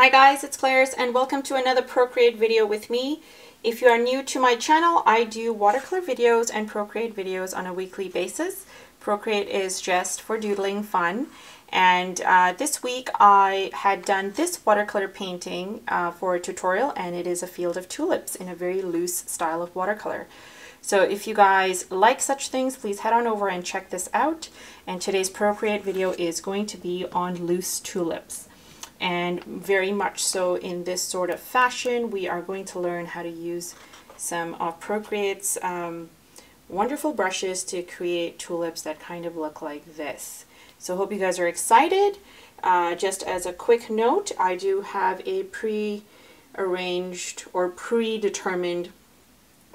Hi guys, it's Clarice and welcome to another Procreate video with me. If you are new to my channel, I do watercolor videos and Procreate videos on a weekly basis. Procreate is just for doodling fun. And uh, this week I had done this watercolor painting uh, for a tutorial and it is a field of tulips in a very loose style of watercolor. So if you guys like such things, please head on over and check this out. And today's Procreate video is going to be on loose tulips. And very much so in this sort of fashion, we are going to learn how to use some of Procreate's um, wonderful brushes to create tulips that kind of look like this. So hope you guys are excited. Uh, just as a quick note, I do have a pre-arranged or predetermined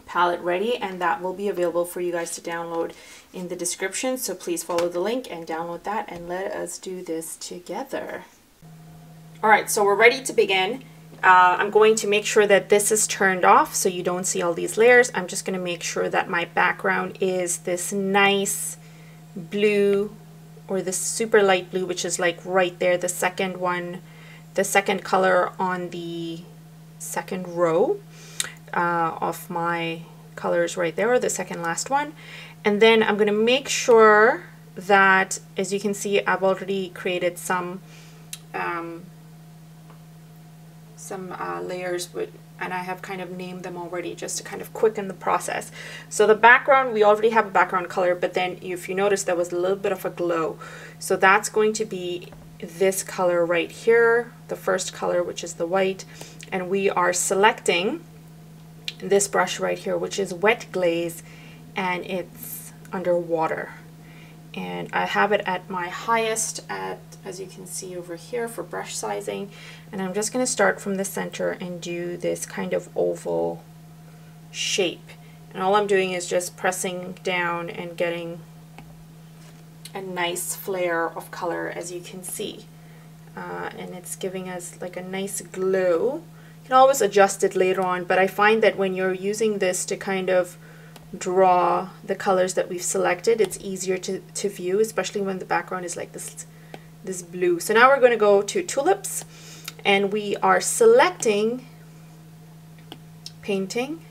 palette ready and that will be available for you guys to download in the description. So please follow the link and download that and let us do this together. All right, so we're ready to begin. Uh, I'm going to make sure that this is turned off so you don't see all these layers. I'm just going to make sure that my background is this nice blue or this super light blue, which is like right there, the second one, the second color on the second row uh, of my colors right there, or the second last one. And then I'm going to make sure that, as you can see, I've already created some um, some uh, layers with and I have kind of named them already just to kind of quicken the process. So the background, we already have a background color, but then if you notice there was a little bit of a glow. So that's going to be this color right here, the first color, which is the white. And we are selecting this brush right here, which is Wet Glaze, and it's underwater and I have it at my highest at as you can see over here for brush sizing. And I'm just going to start from the center and do this kind of oval shape. And all I'm doing is just pressing down and getting a nice flare of color as you can see. Uh, and it's giving us like a nice glow. You can always adjust it later on but I find that when you're using this to kind of draw the colors that we've selected, it's easier to, to view, especially when the background is like this, this blue. So now we're going to go to tulips and we are selecting painting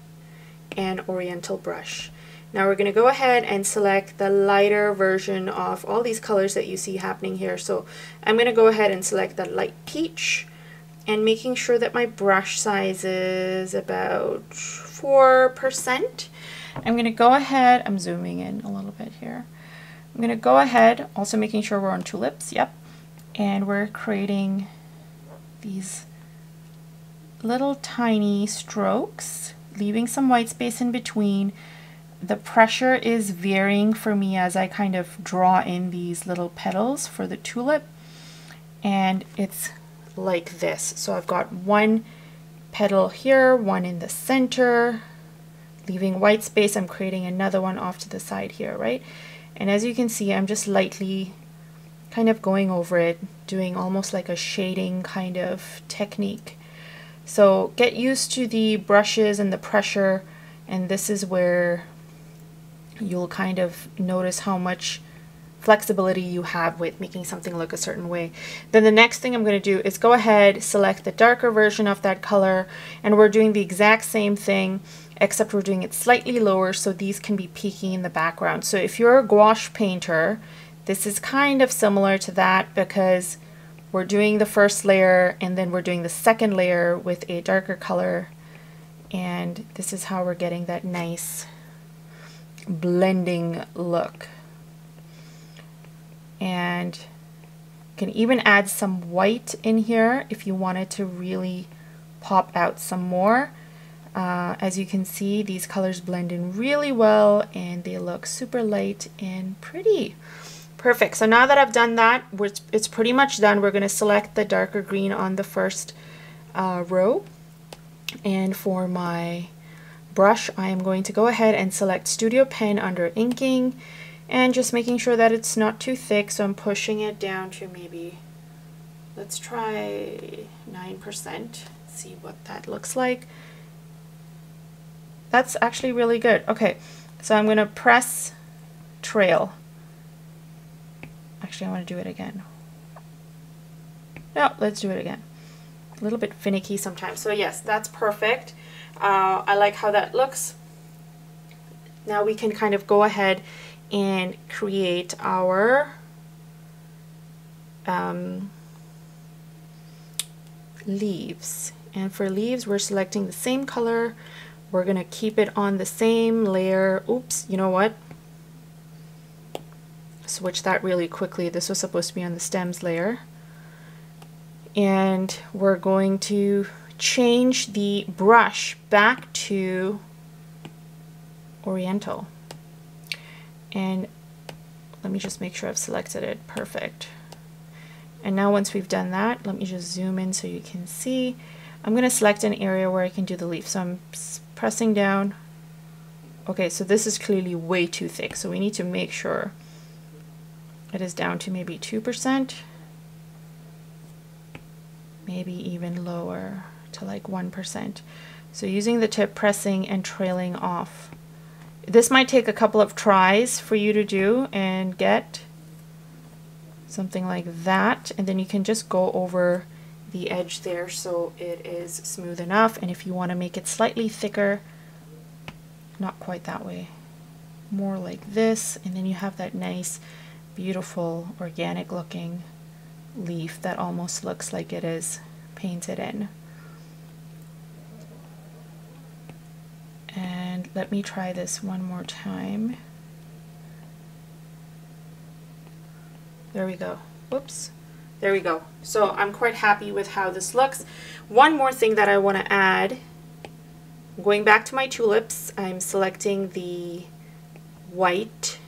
and oriental brush. Now we're going to go ahead and select the lighter version of all these colors that you see happening here. So I'm going to go ahead and select the light peach and making sure that my brush size is about 4%. I'm going to go ahead, I'm zooming in a little bit here. I'm going to go ahead, also making sure we're on tulips, yep, and we're creating these little tiny strokes, leaving some white space in between. The pressure is varying for me as I kind of draw in these little petals for the tulip, and it's like this. So I've got one petal here, one in the center, leaving white space, I'm creating another one off to the side here, right? And as you can see, I'm just lightly kind of going over it, doing almost like a shading kind of technique. So get used to the brushes and the pressure, and this is where you'll kind of notice how much flexibility you have with making something look a certain way. Then the next thing I'm going to do is go ahead, select the darker version of that color, and we're doing the exact same thing except we're doing it slightly lower so these can be peeking in the background. So if you're a gouache painter, this is kind of similar to that because we're doing the first layer and then we're doing the second layer with a darker color and this is how we're getting that nice blending look. And you can even add some white in here if you wanted to really pop out some more. Uh, as you can see, these colors blend in really well and they look super light and pretty. Perfect. So now that I've done that, it's pretty much done. We're going to select the darker green on the first uh, row. And for my brush, I am going to go ahead and select Studio Pen under inking and just making sure that it's not too thick. So I'm pushing it down to maybe, let's try 9%, see what that looks like. That's actually really good. Okay, so I'm going to press trail. Actually, I want to do it again. No, let's do it again. a little bit finicky sometimes. So yes, that's perfect. Uh, I like how that looks. Now we can kind of go ahead and create our um, leaves. And for leaves, we're selecting the same color. We're going to keep it on the same layer. Oops, you know what? Switch that really quickly. This was supposed to be on the stems layer. And we're going to change the brush back to Oriental. And let me just make sure I've selected it. Perfect. And now once we've done that, let me just zoom in so you can see. I'm going to select an area where I can do the leaf. So I'm pressing down. Okay, so this is clearly way too thick. So we need to make sure it is down to maybe 2%, maybe even lower to like 1%. So using the tip, pressing and trailing off. This might take a couple of tries for you to do and get something like that. And then you can just go over the edge there so it is smooth enough. And if you want to make it slightly thicker not quite that way. More like this. And then you have that nice beautiful organic looking leaf that almost looks like it is painted in and let me try this one more time There we go. Whoops. There we go. So I'm quite happy with how this looks. One more thing that I want to add. Going back to my tulips, I'm selecting the white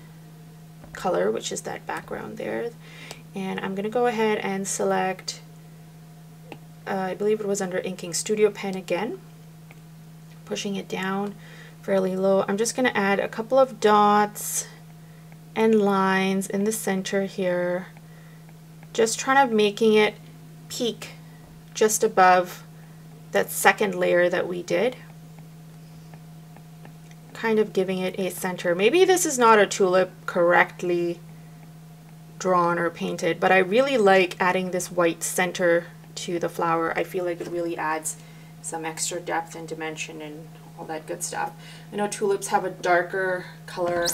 color, which is that background there. And I'm going to go ahead and select, uh, I believe it was under Inking Studio Pen again. Pushing it down fairly low. I'm just going to add a couple of dots and lines in the center here. Just trying to making it peak just above that second layer that we did. Kind of giving it a center. Maybe this is not a tulip correctly drawn or painted, but I really like adding this white center to the flower. I feel like it really adds some extra depth and dimension and all that good stuff. I know tulips have a darker color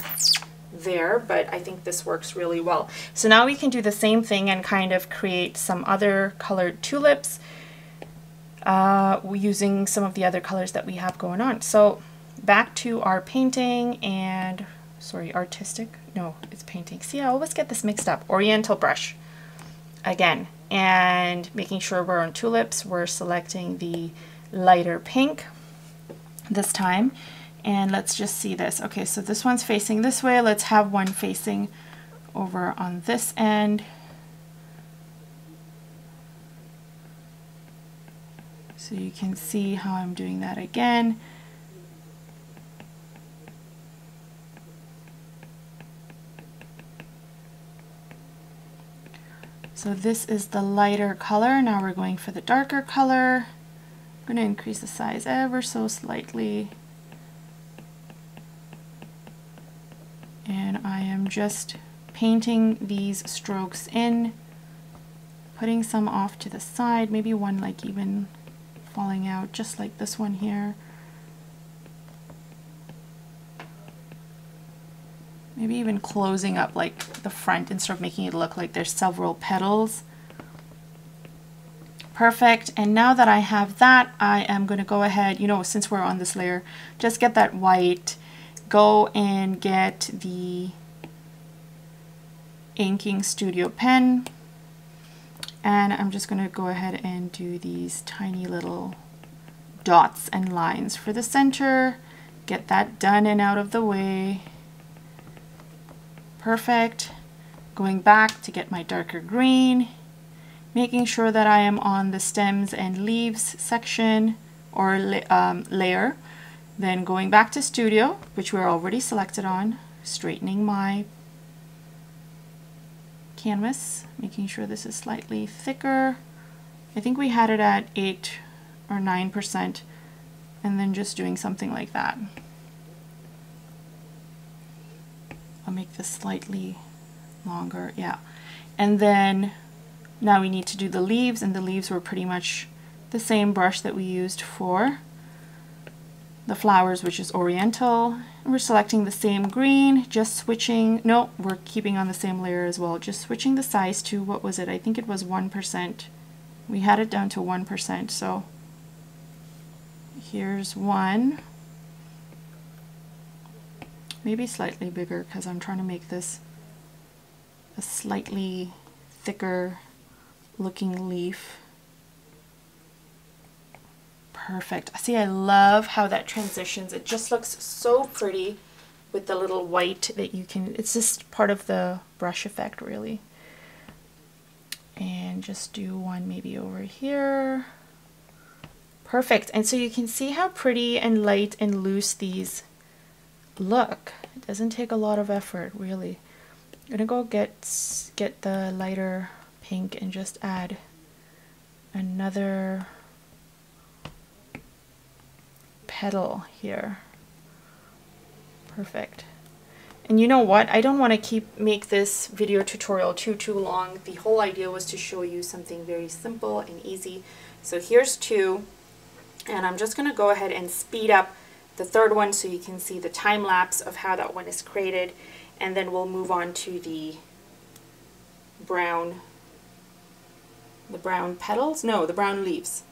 there, but I think this works really well. So now we can do the same thing and kind of create some other colored tulips uh, using some of the other colors that we have going on. So back to our painting and, sorry, artistic, no, it's painting. See, I always get this mixed up. Oriental brush, again, and making sure we're on tulips, we're selecting the lighter pink this time and let's just see this. Okay, so this one's facing this way. Let's have one facing over on this end. So you can see how I'm doing that again. So this is the lighter color. Now we're going for the darker color. I'm going to increase the size ever so slightly. and I am just painting these strokes in, putting some off to the side, maybe one like even falling out just like this one here. Maybe even closing up like the front instead of making it look like there's several petals. Perfect. And now that I have that, I am going to go ahead, you know, since we're on this layer, just get that white go and get the inking studio pen and I'm just going to go ahead and do these tiny little dots and lines for the center get that done and out of the way perfect going back to get my darker green making sure that I am on the stems and leaves section or um, layer then going back to Studio, which we're already selected on, straightening my canvas, making sure this is slightly thicker. I think we had it at 8 or 9%, and then just doing something like that. I'll make this slightly longer, yeah. And then now we need to do the leaves, and the leaves were pretty much the same brush that we used for the flowers, which is Oriental. We're selecting the same green, just switching, no, we're keeping on the same layer as well, just switching the size to, what was it? I think it was 1%. We had it down to 1%, so here's one. Maybe slightly bigger because I'm trying to make this a slightly thicker looking leaf. Perfect. See, I love how that transitions. It just looks so pretty with the little white that you can, it's just part of the brush effect really. And just do one maybe over here. Perfect. And so you can see how pretty and light and loose these look. It doesn't take a lot of effort really. I'm gonna go get get the lighter pink and just add another petal here. Perfect. And you know what? I don't want to keep make this video tutorial too, too long. The whole idea was to show you something very simple and easy. So here's two, and I'm just to go ahead and speed up the third one so you can see the time lapse of how that one is created, and then we'll move on to the brown, the brown petals? No, the brown leaves.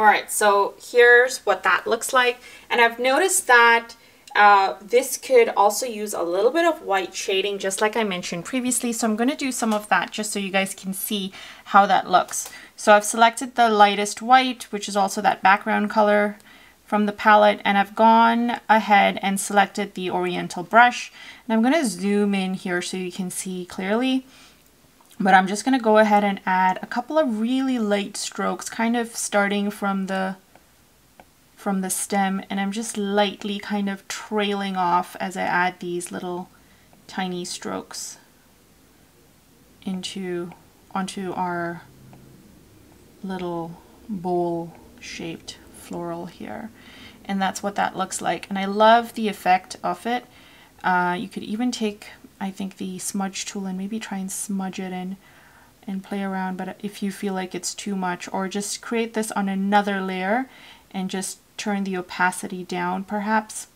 All right, so here's what that looks like. And I've noticed that uh, this could also use a little bit of white shading, just like I mentioned previously. So I'm going to do some of that just so you guys can see how that looks. So I've selected the lightest white, which is also that background color from the palette, and I've gone ahead and selected the Oriental brush. And I'm going to zoom in here so you can see clearly. But I'm just going to go ahead and add a couple of really light strokes, kind of starting from the from the stem and I'm just lightly kind of trailing off as I add these little tiny strokes into onto our little bowl shaped floral here. And that's what that looks like. And I love the effect of it. Uh, you could even take I think the smudge tool and maybe try and smudge it in and play around. But if you feel like it's too much or just create this on another layer and just turn the opacity down perhaps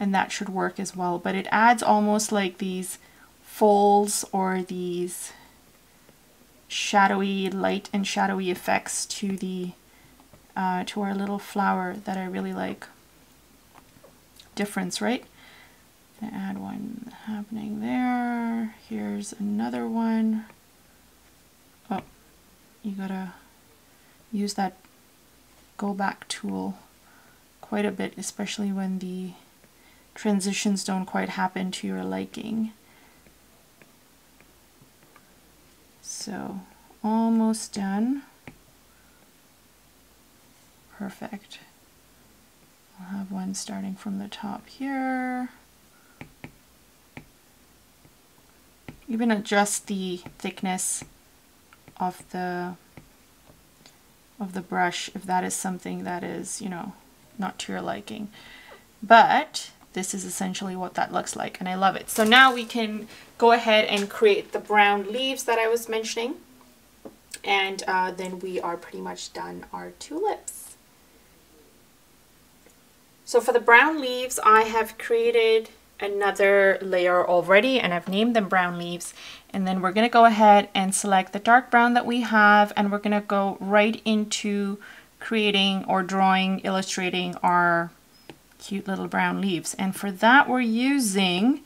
and that should work as well. But it adds almost like these folds or these shadowy light and shadowy effects to the uh, to our little flower that I really like. Difference right add one happening there. Here's another one. Oh, you gotta use that go back tool quite a bit, especially when the transitions don't quite happen to your liking. So almost done. Perfect. I'll have one starting from the top here. Even adjust the thickness of the of the brush if that is something that is you know not to your liking. But this is essentially what that looks like and I love it. So now we can go ahead and create the brown leaves that I was mentioning and uh, then we are pretty much done our tulips. So for the brown leaves I have created another layer already and I've named them brown leaves. And then we're to go ahead and select the dark brown that we have and we're to go right into creating or drawing illustrating our cute little brown leaves. And for that we're using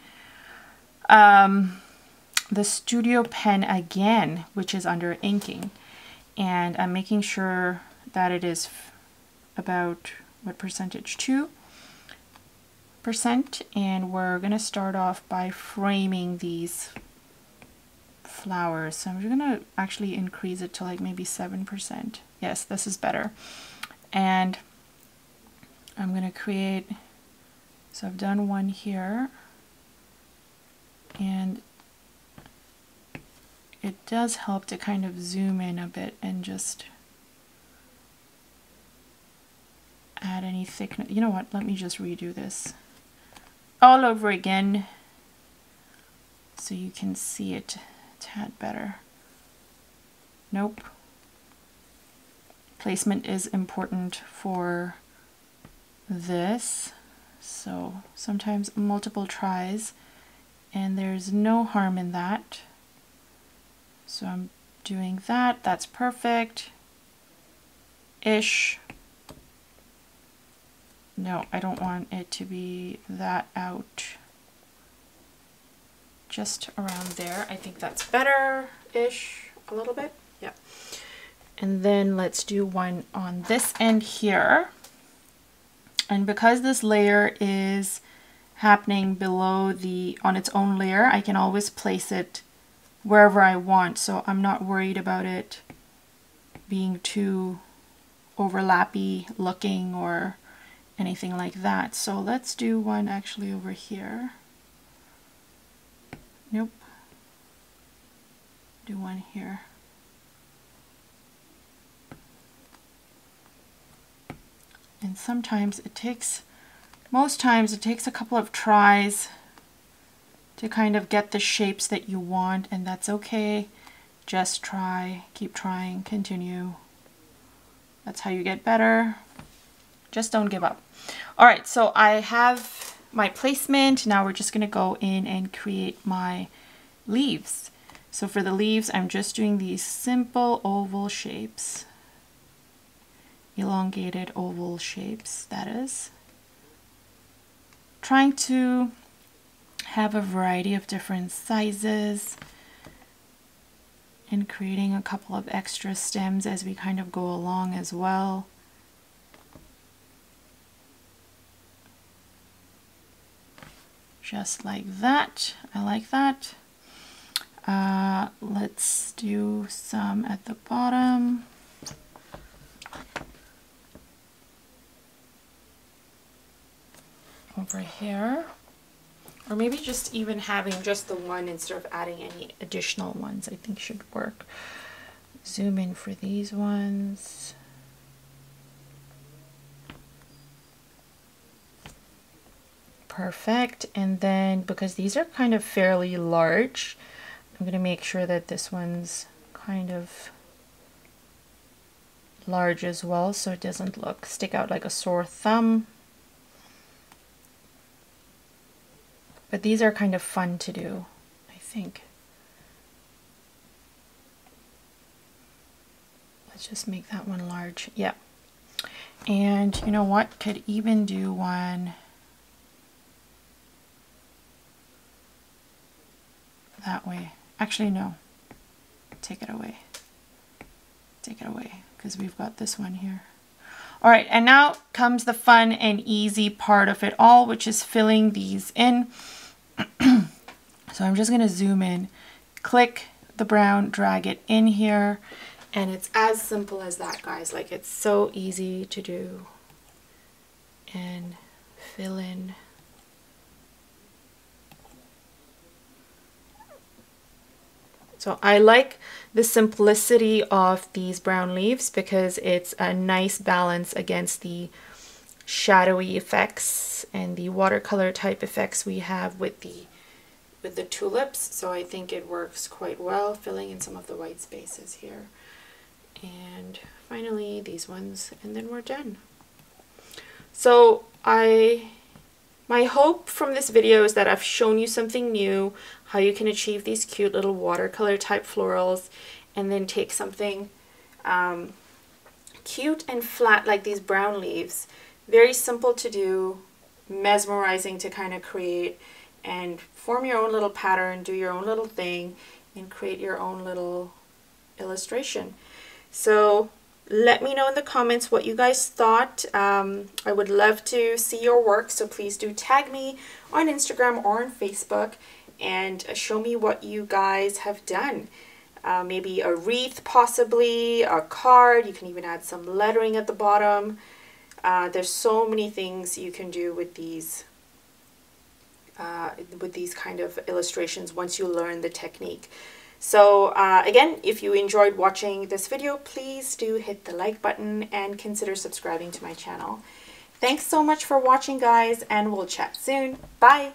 um, the studio pen again which is under inking. And I'm making sure that it is about what percentage? 2 percent and we're going to start off by framing these flowers. So I'm going to actually increase it to like maybe 7% yes this is better. And I'm going to create, so I've done one here, and it does help to kind of zoom in a bit and just add any thickness. You know what, let me just redo this all over again so you can see it a tad better. Nope. Placement is important for this. So sometimes multiple tries and there's no harm in that. So I'm doing that. That's perfect. Ish. No, I don't want it to be that out. Just around there. I think that's better-ish a little bit. Yeah. And then let's do one on this end here. And because this layer is happening below the, on its own layer, I can always place it wherever I want. So I'm not worried about it being too overlappy looking or anything like that. So let's do one actually over here. Nope. Do one here. And sometimes it takes, most times it takes a couple of tries to kind of get the shapes that you want and that's okay. Just try, keep trying, continue. That's how you get better. Just don't give up. All right, so I have my placement. Now we're just gonna go in and create my leaves. So for the leaves, I'm just doing these simple oval shapes elongated oval shapes, that is. Trying to have a variety of different sizes and creating a couple of extra stems as we kind of go along as well. Just like that. I like that. Uh, let's do some at the bottom. over here. Or maybe just even having just the one instead of adding any additional ones I think should work. Zoom in for these ones. Perfect. And then because these are kind of fairly large, I'm going to make sure that this one's kind of large as well so it doesn't look stick out like a sore thumb. But these are kind of fun to do, I think. Let's just make that one large. Yeah. And you know what? Could even do one that way. Actually, no. Take it away. Take it away because we've got this one here. All right, and now comes the fun and easy part of it all, which is filling these in. so I'm just going to zoom in, click the brown, drag it in here, and it's as simple as that, guys. Like, it's so easy to do and fill in. So I like the simplicity of these brown leaves because it's a nice balance against the shadowy effects and the watercolor type effects we have with the with the tulips. So I think it works quite well filling in some of the white spaces here. And finally these ones and then we're done. So I my hope from this video is that I've shown you something new how you can achieve these cute little watercolor type florals and then take something um, cute and flat like these brown leaves very simple to do, mesmerizing to kind of create and form your own little pattern, do your own little thing, and create your own little illustration. So let me know in the comments what you guys thought. Um, I would love to see your work, so please do tag me on Instagram or on Facebook and show me what you guys have done. Uh, maybe a wreath possibly, a card, you can even add some lettering at the bottom Uh, there's so many things you can do with these uh, with these kind of illustrations once you learn the technique. So uh, again, if you enjoyed watching this video, please do hit the like button and consider subscribing to my channel. Thanks so much for watching guys and we'll chat soon. Bye!